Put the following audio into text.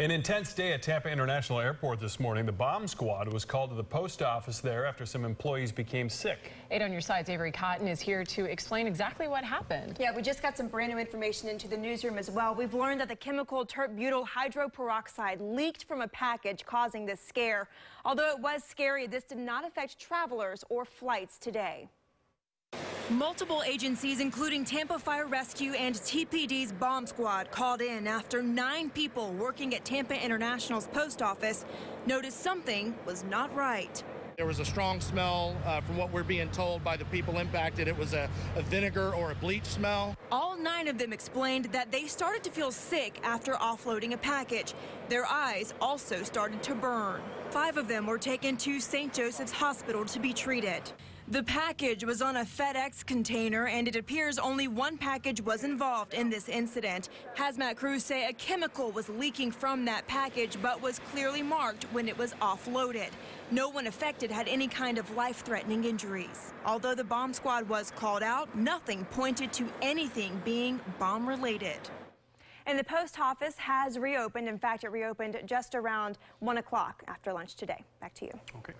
An intense day at Tampa International Airport this morning. The bomb squad was called to the post office there after some employees became sick. 8 on your side's Avery Cotton is here to explain exactly what happened. Yeah, we just got some brand new information into the newsroom as well. We've learned that the chemical tert-butyl hydroperoxide leaked from a package causing this scare. Although it was scary, this did not affect travelers or flights today. Multiple agencies, including Tampa Fire Rescue and TPD's bomb squad, called in after nine people working at Tampa International's post office noticed something was not right. There was a strong smell uh, from what we're being told by the people impacted. It was a, a, vinegar or a bleach smell. All nine of them explained that they started to feel sick after offloading a package. Their eyes also started to burn. Five of them were taken to St. Joseph's Hospital to be treated. The package was on a FedEx container, and it appears only one package was involved in this incident. Hazmat crews say a chemical was leaking from that package, but was clearly marked when it was offloaded. No one affected had any kind of life-threatening injuries. Although the bomb squad was called out, nothing pointed to anything being bomb-related. And the post office has reopened. In fact, it reopened just around 1 o'clock after lunch today. Back to you. Okay.